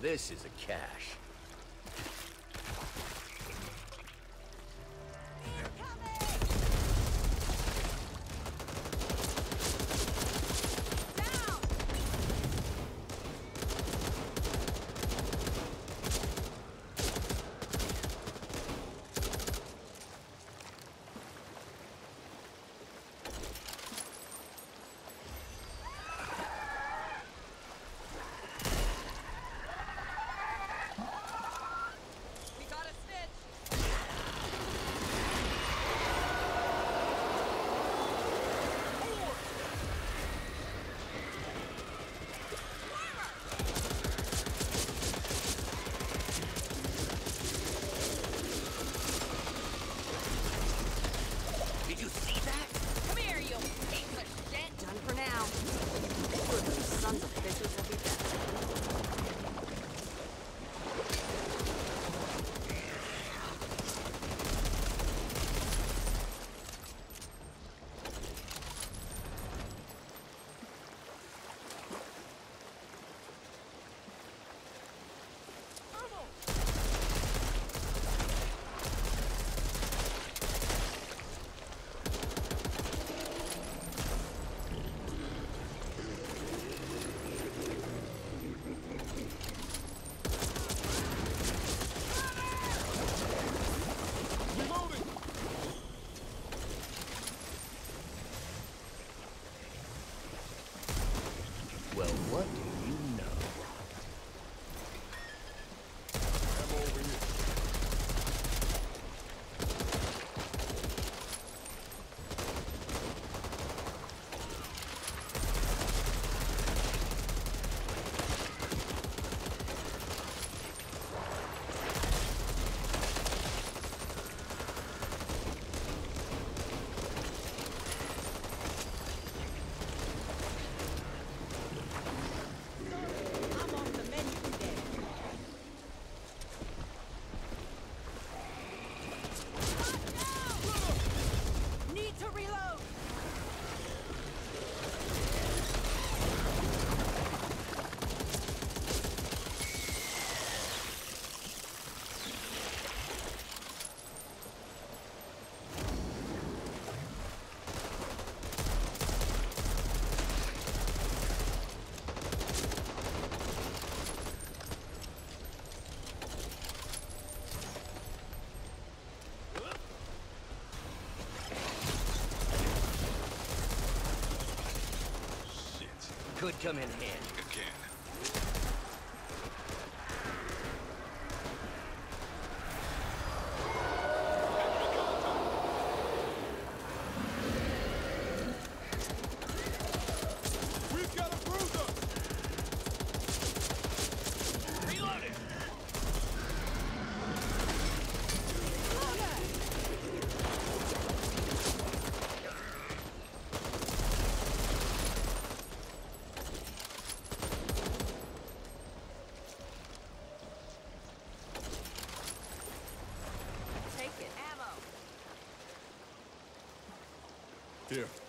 this is a cache. Could come in handy. Here.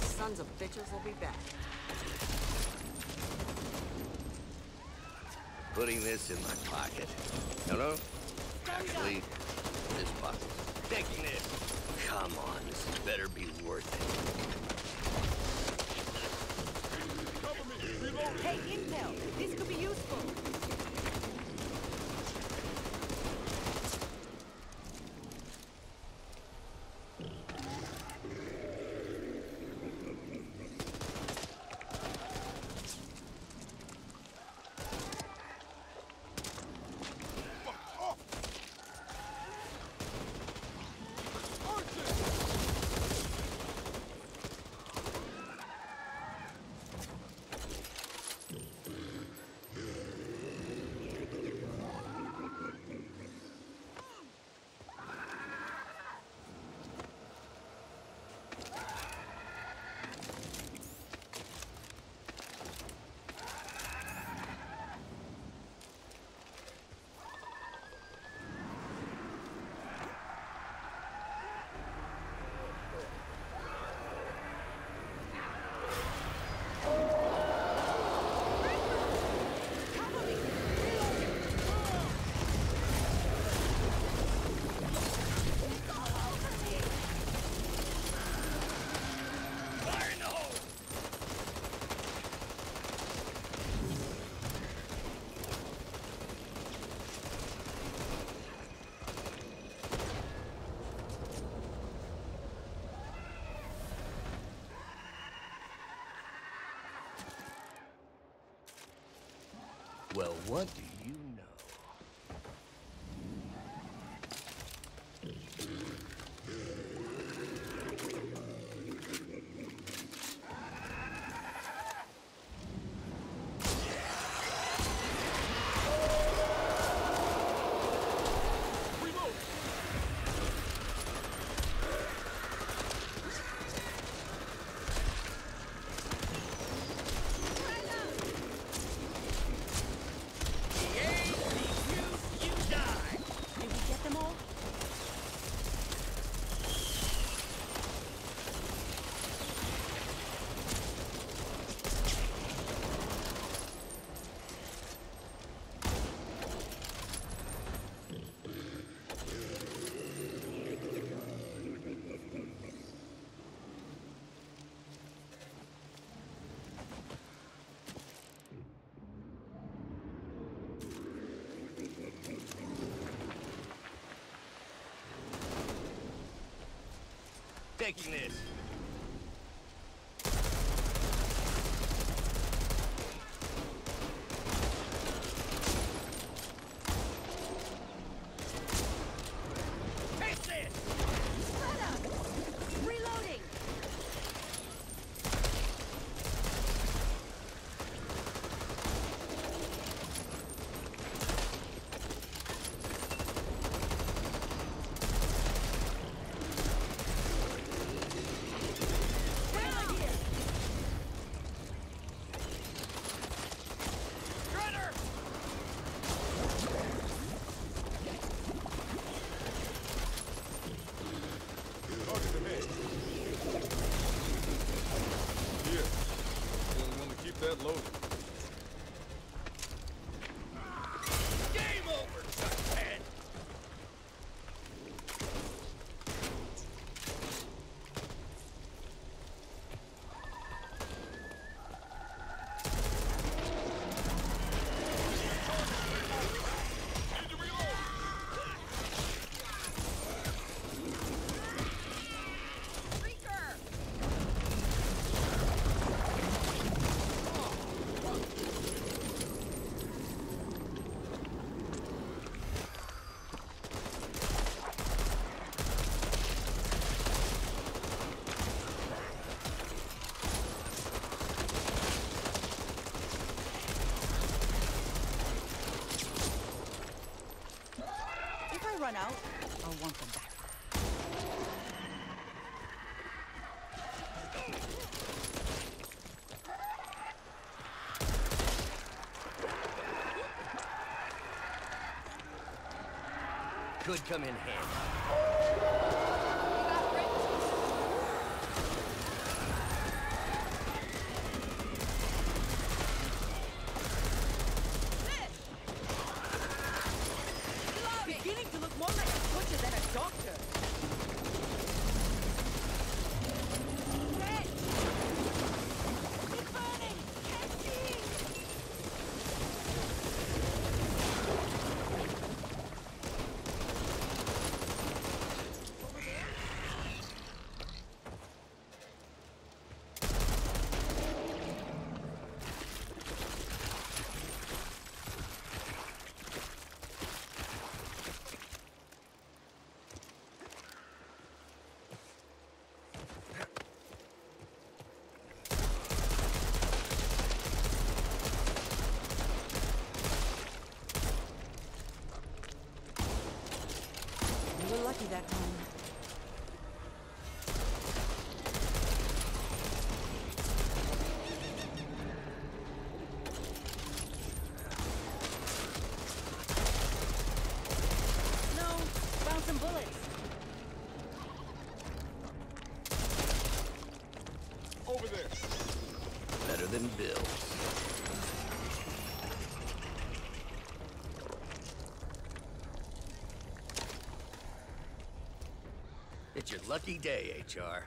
Sons of bitches will be back. Putting this in my pocket. No, no. Actually, this pocket. Taking this. Come on, this better be worth it. Cover me. Hey, Intel! This could be useful! Well, what do you Taking this. Could come in handy. See that coming? No, bouncing bullets. Over there. Better than Bill's. It's your lucky day, HR.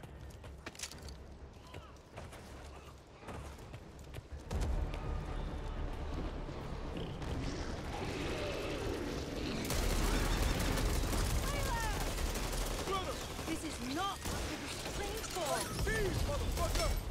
This is not what we were trained for. Peace, motherfucker!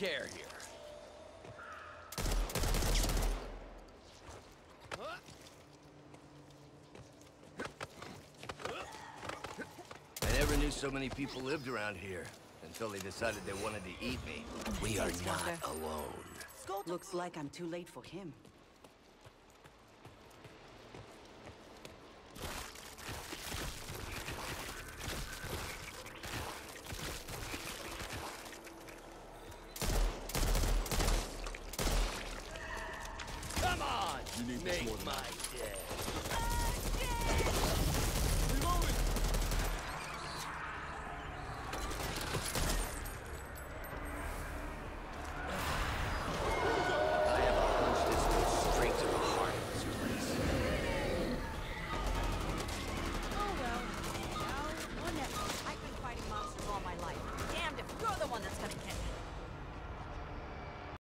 Little self-care here. I never knew so many people lived around here until they decided they wanted to eat me. We are not alone. Looks like I'm too late for him. You need Make this more than my day.